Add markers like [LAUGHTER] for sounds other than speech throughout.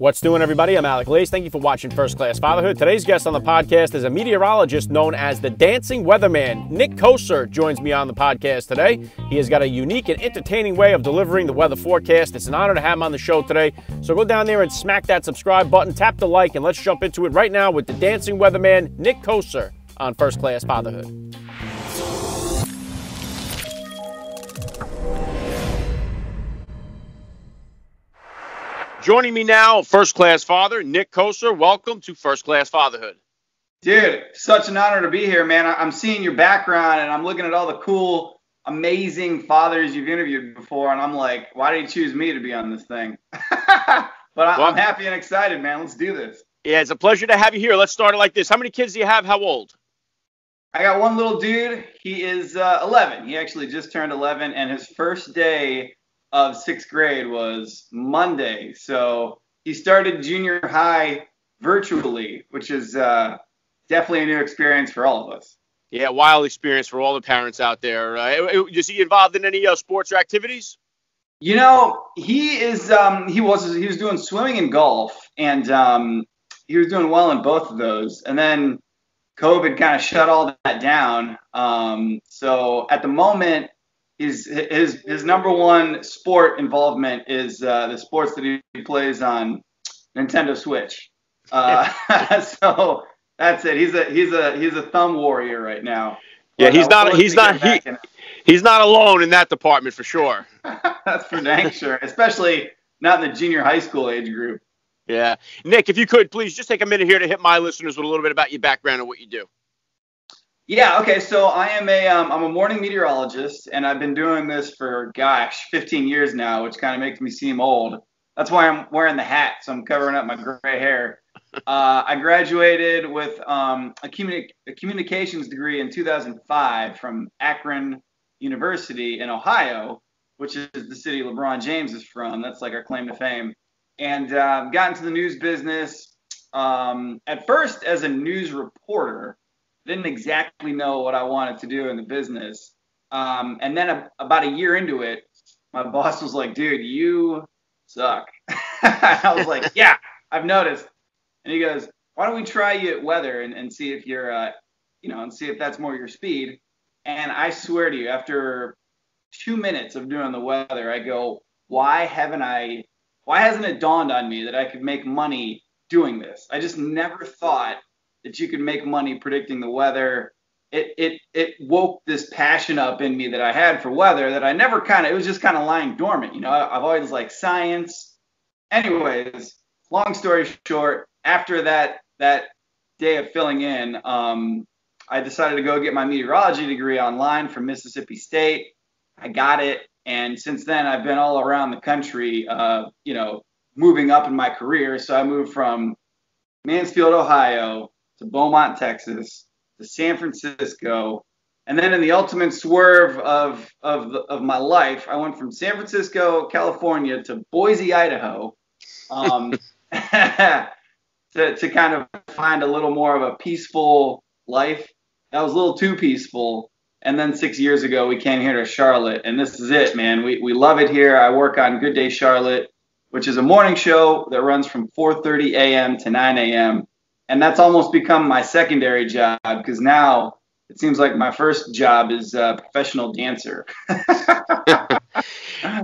What's doing, everybody? I'm Alec Lace. Thank you for watching First Class Fatherhood. Today's guest on the podcast is a meteorologist known as the Dancing Weatherman. Nick Kosir joins me on the podcast today. He has got a unique and entertaining way of delivering the weather forecast. It's an honor to have him on the show today. So go down there and smack that subscribe button, tap the like, and let's jump into it right now with the Dancing Weatherman, Nick Kosir, on First Class Fatherhood. Joining me now, first class father, Nick Kosir. Welcome to First Class Fatherhood. Dude, such an honor to be here, man. I'm seeing your background and I'm looking at all the cool, amazing fathers you've interviewed before, and I'm like, why did you choose me to be on this thing? [LAUGHS] but well, I'm happy and excited, man. Let's do this. Yeah, it's a pleasure to have you here. Let's start it like this. How many kids do you have? How old? I got one little dude. He is uh, 11. He actually just turned 11, and his first day of sixth grade was Monday. So he started junior high virtually, which is uh, definitely a new experience for all of us. Yeah, wild experience for all the parents out there. Uh, is he involved in any uh, sports or activities? You know, he is. Um, he was. He was doing swimming and golf, and um, he was doing well in both of those. And then COVID kind of shut all that down. Um, so at the moment, his his his number one sport involvement is uh, the sports that he plays on Nintendo Switch. Uh, [LAUGHS] [LAUGHS] so that's it. He's a he's a he's a thumb warrior right now. Yeah, he's not he's not he, he's not alone in that department for sure. [LAUGHS] that's for dang sure, especially not in the junior high school age group. Yeah, Nick, if you could please just take a minute here to hit my listeners with a little bit about your background and what you do. Yeah. Okay. So I am a um, I'm a morning meteorologist, and I've been doing this for gosh 15 years now, which kind of makes me seem old. That's why I'm wearing the hat, so I'm covering up my gray hair. Uh, I graduated with um, a, communi- a communications degree in 2005 from Akron University in Ohio, which is the city LeBron James is from. That's like our claim to fame. And uh, got into the news business um, at first as a news reporter didn't exactly know what I wanted to do in the business. Um, and then a, about a year into it, my boss was like, dude, you suck. [LAUGHS] I was like, [LAUGHS] yeah, I've noticed. And he goes, why don't we try you at weather and, and see if you're, uh, you know, and see if that's more your speed. And I swear to you, after two minutes of doing the weather, I go, why haven't I, why hasn't it dawned on me that I could make money doing this? I just never thought that you could make money predicting the weather. It it it woke this passion up in me that I had for weather that I never kind of it was just kind of lying dormant. You know, I've always liked science. Anyways, long story short, after that that day of filling in, um, I decided to go get my meteorology degree online from Mississippi State. I got it, and since then I've been all around the country, uh, you know, moving up in my career. So I moved from Mansfield, Ohio, to Beaumont, Texas, to San Francisco, and then in the ultimate swerve of of of my life, I went from San Francisco, California, to Boise, Idaho, um, [LAUGHS] to to kind of find a little more of a peaceful life. That was a little too peaceful. And then six years ago, we came here to Charlotte, and this is it, man. We we love it here. I work on Good Day Charlotte, which is a morning show that runs from 4:30 a.m. to 9 a.m and that's almost become my secondary job because now it seems like my first job is a professional dancer. [LAUGHS]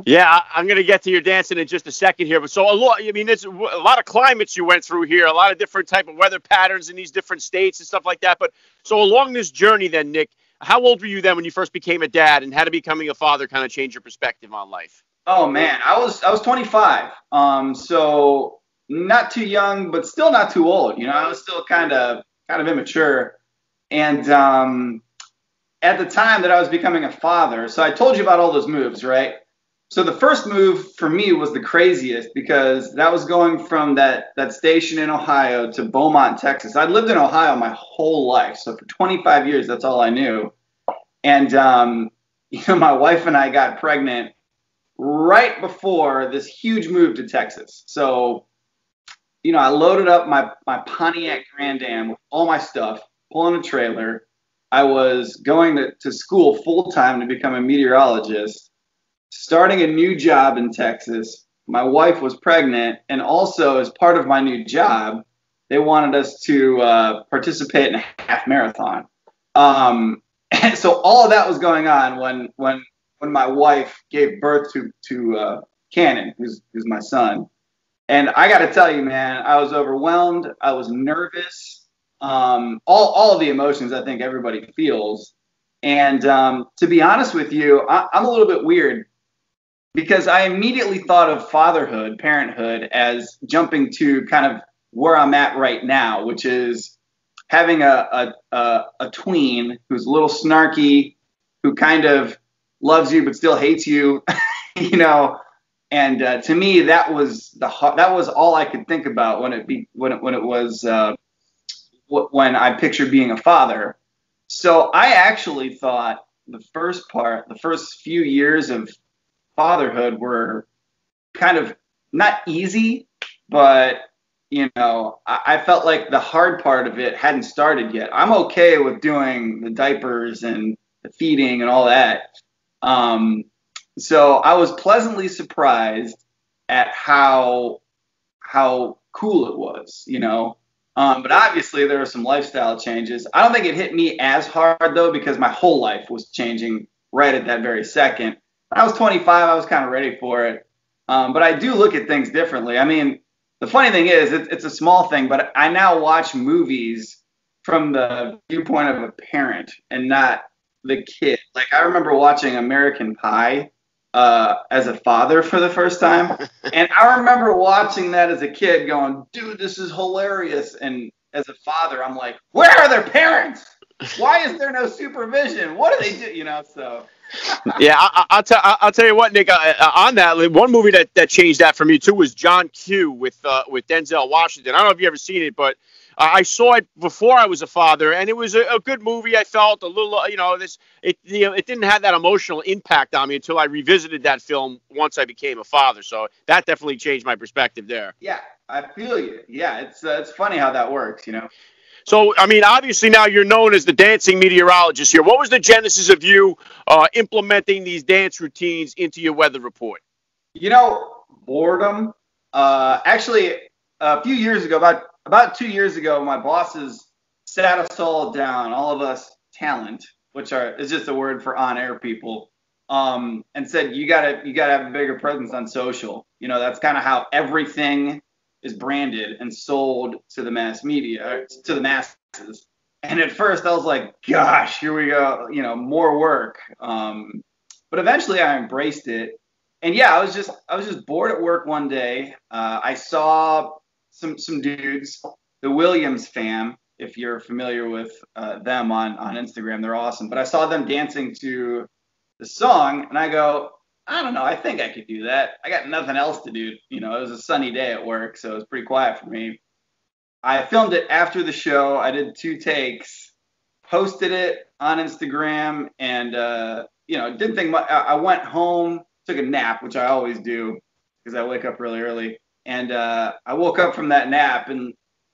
yeah, I'm going to get to your dancing in just a second here. But so a lot, I mean, there's a lot of climates you went through here, a lot of different type of weather patterns in these different states and stuff like that. But so along this journey, then Nick, how old were you then when you first became a dad, and how did becoming a father kind of change your perspective on life? Oh man, I was I was 25. Um, so not too young, but still not too old. You know, I was still kind of kind of immature, and um, at the time that I was becoming a father, so I told you about all those moves, right? So the first move for me was the craziest because that was going from that that station in Ohio to Beaumont, Texas. I'd lived in Ohio my whole life, so for 25 years, that's all I knew. And um, [LAUGHS] you know, my wife and I got pregnant right before this huge move to Texas. So you know, I loaded up my, my Pontiac Grand Am with all my stuff, pulling a trailer. I was going to, to school full time to become a meteorologist, starting a new job in Texas, my wife was pregnant, and also as part of my new job, they wanted us to uh, participate in a half marathon. Um, and [LAUGHS] so all of that was going on when when when my wife gave birth to to uh, Cannon, who's who's my son. And I got to tell you, man, I was overwhelmed. I was nervous. Um, all all of the emotions I think everybody feels. And um, to be honest with you, I, I'm a little bit weird because I immediately thought of fatherhood, parenthood, as jumping to kind of where I'm at right now, which is having a, a, a, a tween who's a little snarky, who kind of loves you but still hates you, [LAUGHS] you know. And uh, to me, that was the that was all I could think about when it be when it, when it was uh, when I pictured being a father. So I actually thought the first part, the first few years of fatherhood were kind of not easy, but you know, I, I, felt like the hard part of it hadn't started yet. I'm okay with doing the diapers and the feeding and all that. Um, so I was pleasantly surprised at how how cool it was, you know. Um, but obviously there were some lifestyle changes. I don't think it hit me as hard though because my whole life was changing right at that very second. When I was 25, I was kind of ready for it. Um, but I do look at things differently. I mean, the funny thing is, it's, it's a small thing, but I now watch movies from the viewpoint of a parent and not the kid. Like I remember watching American Pie uh, as a father for the first time, [LAUGHS] and I remember watching that as a kid, going, "Dude, this is hilarious." And as a father, I'm like, "Where are their parents? Why is there no supervision? What do they do?" You know, so [LAUGHS] yeah, I, will tell I'll tell you what, Nick. Uh, uh, on that, one movie that, that changed that for me too was John Q with uh, with Denzel Washington. I don't know if you ever seen it, but I saw it before I was a father, and it was a, a, good movie. I felt a little, you know, this it you know it didn't have that emotional impact on me until I revisited that film once I became a father. So that definitely changed my perspective there. Yeah, I feel you. Yeah, it's uh, it's funny how that works, you know. So, I mean, obviously now you're known as the dancing meteorologist here. What was the genesis of you uh, implementing these dance routines into your weather report? You know, boredom. Uh, actually, a few years ago, about about two years ago, my bosses sat us all down, all of us talent, which are is just a word for on-air people, um, and said you gotta you gotta have a bigger presence on social. You know, that's kind of how everything is branded and sold to the mass media, to the masses. And at first I was like, gosh, here we go, you know, more work. Um, but eventually I embraced it. And yeah, I was just I was just bored at work one day. Uh, I saw some some dudes, the Williams fam, if you're familiar with uh, them on on Instagram, they're awesome. But I saw them dancing to the song, and I go, I don't know. I think I could do that. I got nothing else to do. You know, it was a sunny day at work, so it was pretty quiet for me. I filmed it after the show. I did two takes, posted it on Instagram, and uh, you know, didn't think much. I went home, took a nap, which I always do because I wake up really early. And uh, I woke up from that nap, and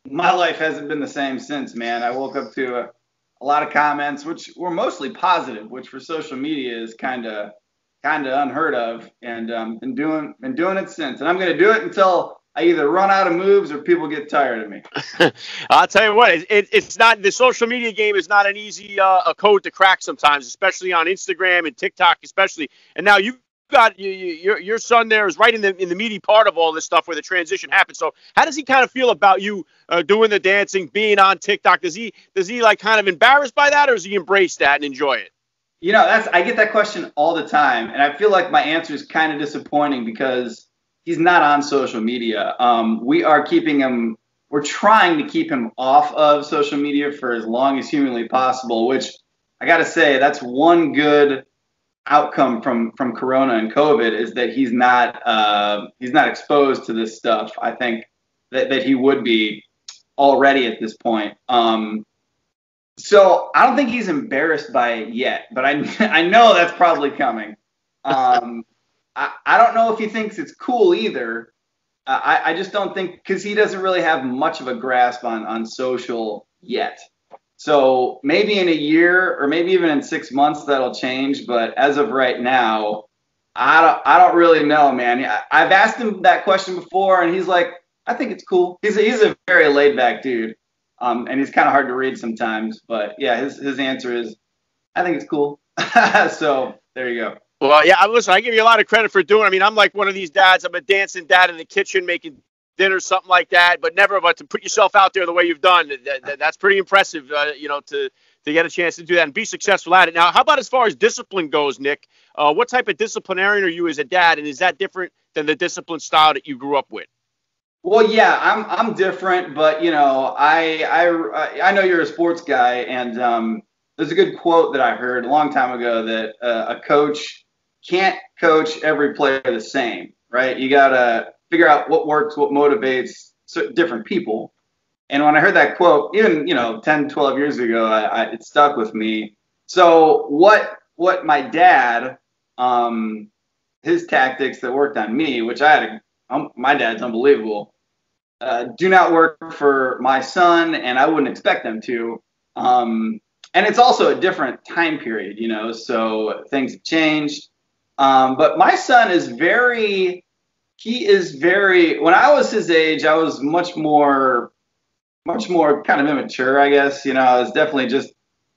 my [LAUGHS] life hasn't been the same since, man. I woke up to a, a lot of comments, which were mostly positive, which for social media is kind of kind of unheard of, and um, been doing been doing it since. And I'm going to do it until I either run out of moves or people get tired of me. [LAUGHS] I'll tell you what, it, it, it's not the social media game is not an easy uh, a code to crack sometimes, especially on Instagram and TikTok, especially. And now you got you, you, your your son there is right in the in the meaty part of all this stuff where the transition happens. So how does he kind of feel about you uh, doing the dancing, being on TikTok? Does he does he like kind of embarrassed by that, or does he embrace that and enjoy it? You know, that's I get that question all the time, and I feel like my answer is kind of disappointing because he's not on social media. Um, we are keeping him. We're trying to keep him off of social media for as long as humanly possible. Which I got to say, that's one good outcome from from Corona and COVID is that he's not uh, he's not exposed to this stuff. I think that that he would be already at this point. Um, so I don't think he's embarrassed by it yet, but I [LAUGHS] I know that's probably coming. Um, [LAUGHS] I I don't know if he thinks it's cool either. I I just don't think because he doesn't really have much of a grasp on on social yet. So maybe in a year or maybe even in six months that'll change. But as of right now, I don't I don't really know, man. I've asked him that question before, and he's like, I think it's cool. He's a, he's a very laid back dude, um, and he's kind of hard to read sometimes. But yeah, his his answer is, I think it's cool. [LAUGHS] so there you go. Well, yeah, listen, I give you a lot of credit for doing. I mean, I'm like one of these dads. I'm a dancing dad in the kitchen making dinner, something like that. But never, but to put yourself out there the way you've done, that, that's pretty impressive. Uh, you know, to to get a chance to do that and be successful at it. Now, how about as far as discipline goes, Nick? Uh, what type of disciplinarian are you as a dad, and is that different than the discipline style that you grew up with? Well, yeah, I'm I'm different, but you know, I I I know you're a sports guy, and um, there's a good quote that I heard a long time ago that uh, a coach can't coach every player the same, right? You gotta figure out what works, what motivates different people. And when I heard that quote, even you know, 10, 12 years ago, I, I, it stuck with me. So what what my dad, um, his tactics that worked on me, which I had, a, um, my dad's unbelievable, uh, do not work for my son, and I wouldn't expect them to. Um, and it's also a different time period, you know, so things have changed. Um, but my son is very, he is very, when I was his age, I was much more much more kind of immature, I guess. You know, it's definitely just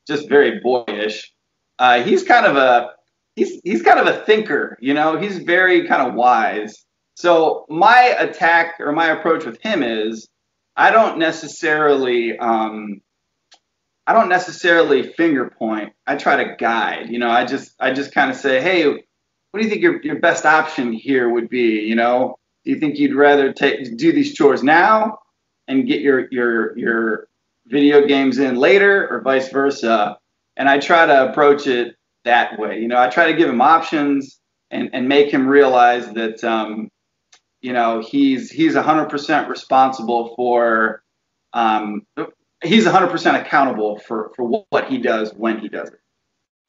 just very boyish. Uh, he's kind of a he's he's kind of a thinker. You know, he's very kind of wise. So my attack or my approach with him is I don't necessarily um, I don't necessarily finger point. I try to guide. You know, I just I just kind of say, hey, what do you think your your best option here would be? You know, do you think you'd rather take do these chores now and get your your your video games in later or vice versa. And I try to approach it that way. You know, I try to give him options and, and make him realize that, um, you know, he's he's 100% responsible for, um, he's 100% accountable for, for what he does when he does it.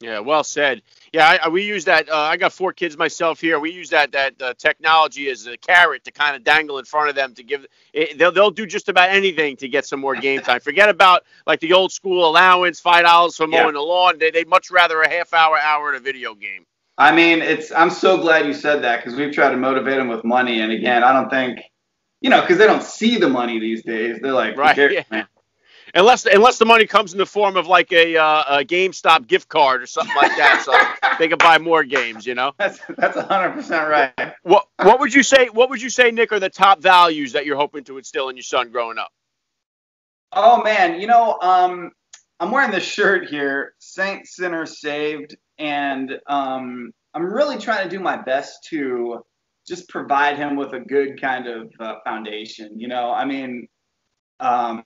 Yeah, well said. Yeah, I, we use that. Uh, I got four kids myself here. We use that that uh, technology as a carrot to kind of dangle in front of them to give. It, they'll they'll do just about anything to get some more game time. Forget about like the old school allowance, five dollars for mowing yeah. the lawn. They they'd much rather a half hour, hour in a video game. I mean, it's. I'm so glad you said that because we've tried to motivate them with money, and again, I don't think, you know, because they don't see the money these days. They're like, right, yeah unless unless the money comes in the form of like a, uh, a GameStop gift card or something like that, so [LAUGHS] they can buy more games. You know. That's that's hundred percent right. What what would you say? What would you say, Nick, are the top values that you're hoping to instill in your son growing up? Oh man, you know, um, I'm wearing this shirt here, Saint Sinner Saved, and um, I'm really trying to do my best to just provide him with a good kind of uh, foundation. You know, I mean, um,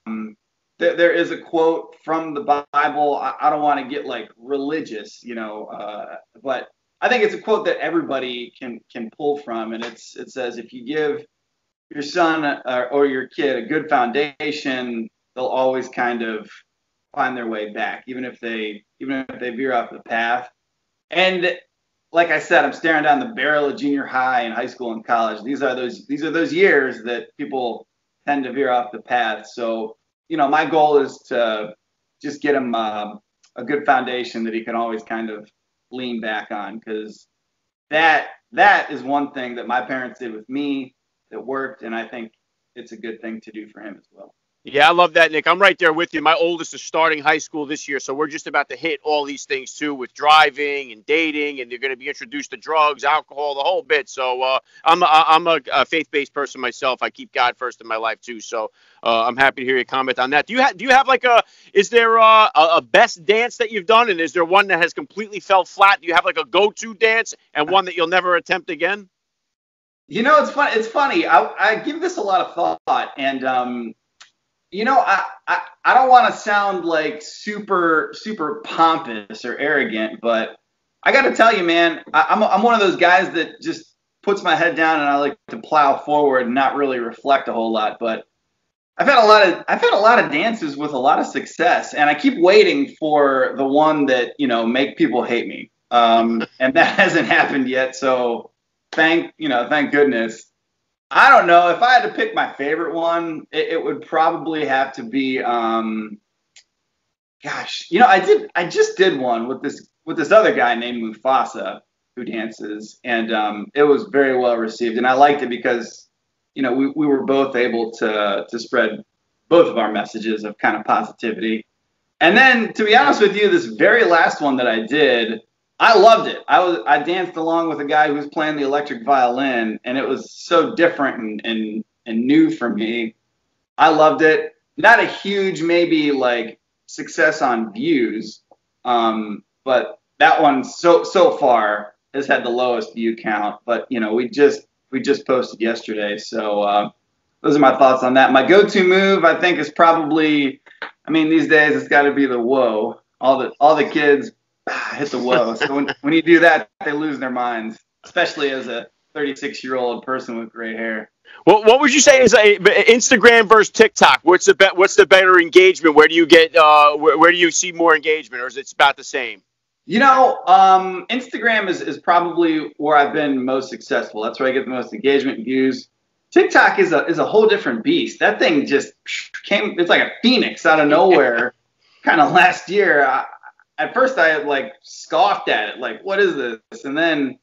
there, is a quote from the Bible. I, I don't want to get like religious, you know, uh, but I think it's a quote that everybody can can pull from, and it's it says if you give your son uh, or your kid a good foundation, they'll always kind of find their way back, even if they even if they veer off the path. And like I said, I'm staring down the barrel of junior high and high school and college. These are those these are those years that people tend to veer off the path. So you know, my goal is to just get him uh, a good foundation that he can always kind of lean back on because that that is one thing that my parents did with me that worked, and I think it's a good thing to do for him as well. Yeah, I love that, Nick. I'm right there with you. My oldest is starting high school this year, so we're just about to hit all these things too with driving and dating, and they're going to be introduced to drugs, alcohol, the whole bit. So uh, I'm a, I'm a, a faith-based person myself. I keep God first in my life too. So uh, I'm happy to hear your comment on that. Do you have do you have like a is there uh, a, a best dance that you've done, and is there one that has completely fell flat? Do you have like a go-to dance and one that you'll never attempt again? You know, it's fun. It's funny. I, I give this a lot of thought, and um, you know, I, I, I don't want to sound like super, super pompous or arrogant, but I got to tell you, man, I, I'm, I'm one of those guys that just puts my head down and I like to plow forward and not really reflect a whole lot. But I've had a lot of I've had a lot of dances with a lot of success, and I keep waiting for the one that you know make people hate me. Um, and that [LAUGHS] hasn't happened yet. So thank you know thank goodness. I don't know. If I had to pick my favorite one, it, it would probably have to be um gosh, you know, I did I just did one with this with this other guy named Mufasa. who dances, and um, it was very well received, and I liked it because you know we, we were both able to to spread both of our messages of kind of positivity. And then to be honest with you, this very last one that I did, I loved it. I was I danced along with a guy who was playing the electric violin, and it was so different and and, and new for me. I loved it. Not a huge maybe like success on views, um, but that one so so far has had the lowest view count. But you know we just we just posted yesterday, so uh, those are my thoughts on that. My go-to move I think is probably, I mean these days it's got to be the whoa. All the all the kids [SIGHS] hit the whoa. So when, when you do that, they lose their minds, especially as a 36 year old person with gray hair. Well, what would you say is a, Instagram versus TikTok? What's the be, what's the better engagement? Where do you get uh, where, where, do you see more engagement, or is it about the same? You know, um, Instagram is, is probably where I've been most successful. That's where I get the most engagement views. TikTok is a is a whole different beast. That thing just came. It's like a phoenix out of nowhere. [LAUGHS] kind of last year. I, at first I like scoffed at it, like, what is this? And then,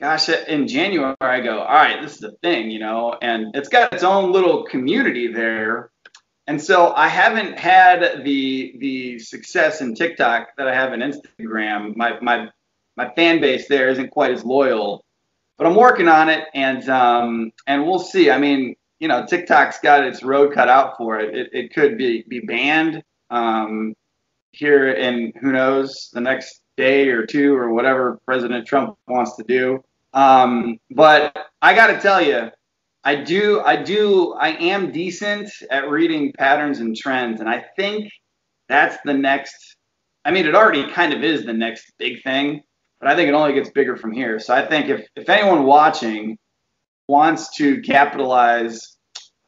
gosh, in January I go, all right, this is a thing, you know, and it's got its own little community there. And so I haven't had the the success in TikTok that I have in Instagram. My my my fan base there isn't quite as loyal, but I'm working on it, and um, and we'll see. I mean, you know, TikTok's got its road cut out for it. It, it could be be banned. Um, here in who knows the next day or two or whatever President Trump wants to do. Um, but I got to tell you, I do, I do, I am decent at reading patterns and trends, and I think that's the next. I mean, it already kind of is the next big thing, but I think it only gets bigger from here. So I think if if anyone watching wants to capitalize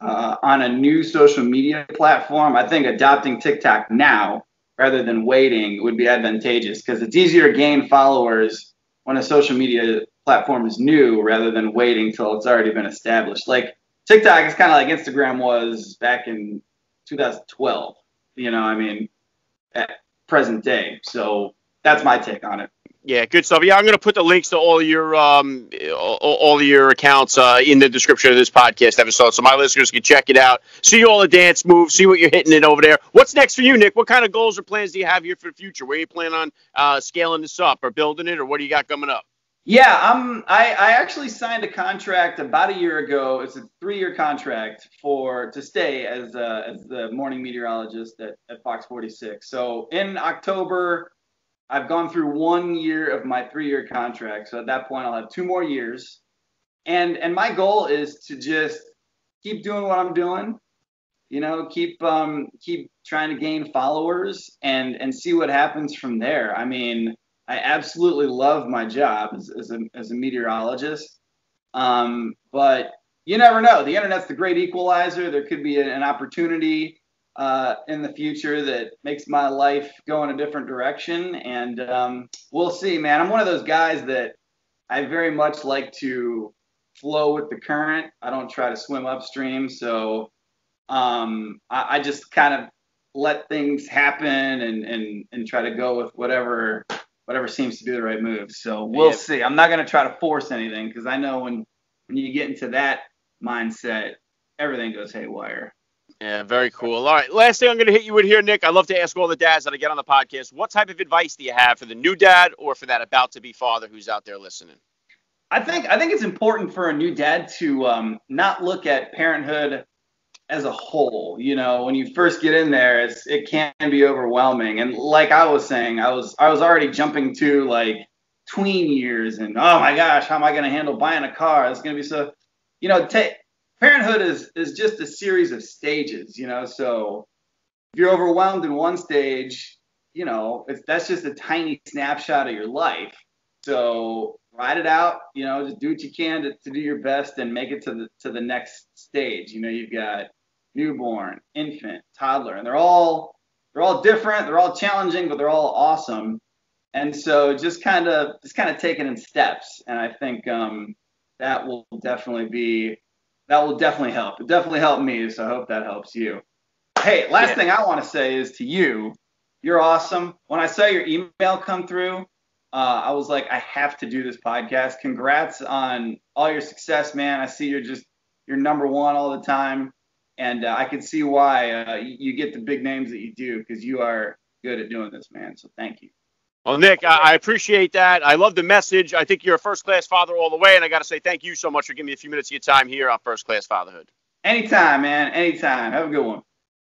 uh, on a new social media platform, I think adopting TikTok now rather than waiting would be advantageous because it's easier to gain followers when a social media platform is new rather than waiting till it's already been established. Like TikTok is kind of like Instagram was back in 2012. You know, I mean, at present day. So that's my take on it. Yeah, good stuff. Yeah, I'm going to put the links to all your um, all, all your accounts uh, in the description of this podcast episode, so my listeners can check it out, see all the dance moves, see what you're hitting it over there. What's next for you, Nick? What kind of goals or plans do you have here for the future? Where you plan on uh, scaling this up or building it, or what do you got coming up? Yeah, I'm. I, I actually signed a contract about a year ago. It's a three-year contract for to stay as uh, as the morning meteorologist at, at Fox 46. So in October I've gone through one year of my three-year contract, so at that point I'll have two more years. And and my goal is to just keep doing what I'm doing, you know, keep um keep trying to gain followers and and see what happens from there. I mean, I absolutely love my job as, as a as a meteorologist, um, but you never know. The internet's the great equalizer. There could be an opportunity uh, in the future that makes my life go in a different direction. And um, we'll see, man. I'm one of those guys that I very much like to flow with the current. I don't try to swim upstream. So um, I, I, just kind of let things happen and, and, and try to go with whatever whatever seems to be the right move. So we'll yep. see. I'm not going to try to force anything because I know when when you get into that mindset, everything goes haywire. Yeah, very cool. All right, last thing I'm going to hit you with here, Nick. I love to ask all the dads that I get on the podcast, what type of advice do you have for the new dad or for that about to be father who's out there listening? I think I think it's important for a new dad to um, not look at parenthood as a whole. You know, when you first get in there, it can be overwhelming. And like I was saying, I was I was already jumping to like tween years and oh my gosh, how am I going to handle buying a car? It's going to be so, you know, take parenthood is is just a series of stages, you know. So if you're overwhelmed in one stage, you know, that's just a tiny snapshot of your life. So ride it out, you know, just do what you can to, to do your best and make it to the to the next stage. You know, you've got newborn, infant, toddler, and they're all they're all different, they're all challenging, but they're all awesome. And so just kind of just kind of take it in steps. And I think um, that will definitely be that will definitely help. It definitely helped me, so I hope that helps you. Hey, last yeah. thing I want to say is to you, you're awesome. When I saw your email come through, uh, I was like, I have to do this podcast. Congrats on all your success, man. I see you're just you're number one all the time, and uh, I can see why uh, you get the big names that you do because you are good at doing this, man. So thank you. Well, Nick, I appreciate that. I love the message. I think you're a first class father all the way, and I got to say thank you so much for giving me a few minutes of your time here on First Class Fatherhood. Anytime, man. Anytime. Have a good one.